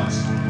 Thomas.